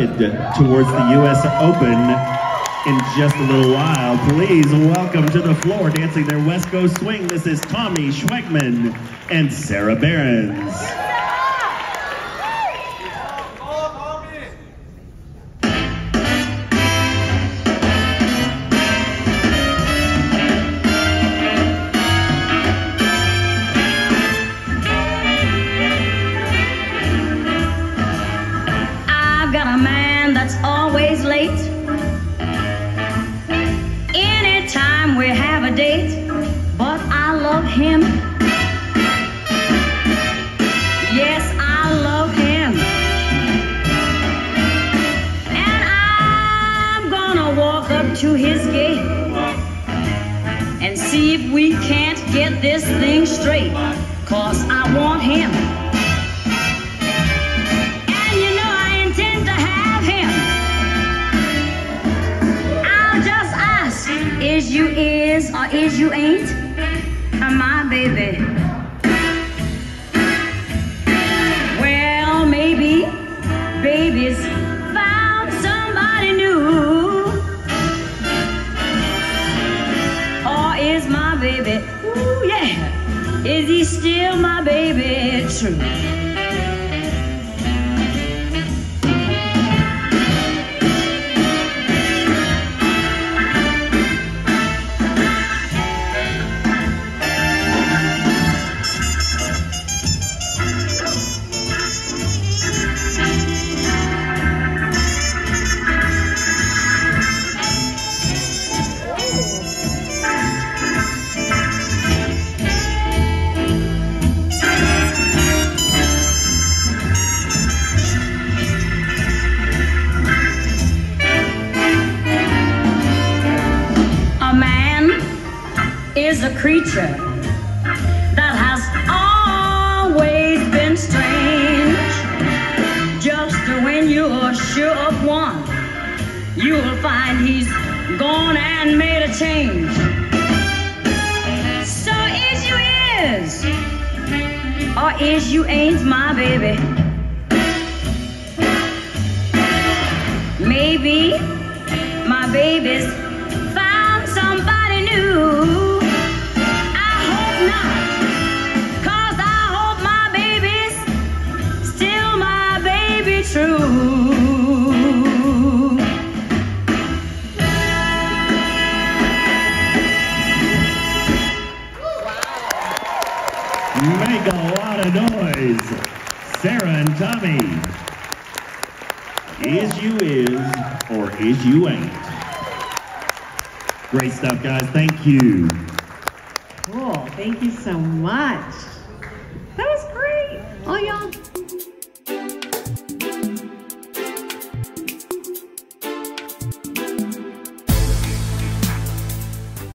headed towards the U.S. Open in just a little while. Please welcome to the floor, dancing their West Coast swing. This is Tommy Schwegmann and Sarah Berens. Man that's always late. Anytime we have a date, but I love him. Yes, I love him. And I'm gonna walk up to his gate and see if we can't get this thing straight. Cause I want him. Is you is or is you ain't? Uh, my baby. Well, maybe baby's found somebody new. Or is my baby, ooh yeah, is he still my baby true? Is a creature that has always been strange. Just when you're sure of one, you'll find he's gone and made a change. So is you is, or is you ain't my baby. Maybe my baby's true. Make a lot of noise. Sarah and Tommy. Is you is or is you ain't? Great stuff, guys. Thank you. Cool. Thank you so much. That was great. Oh, y'all.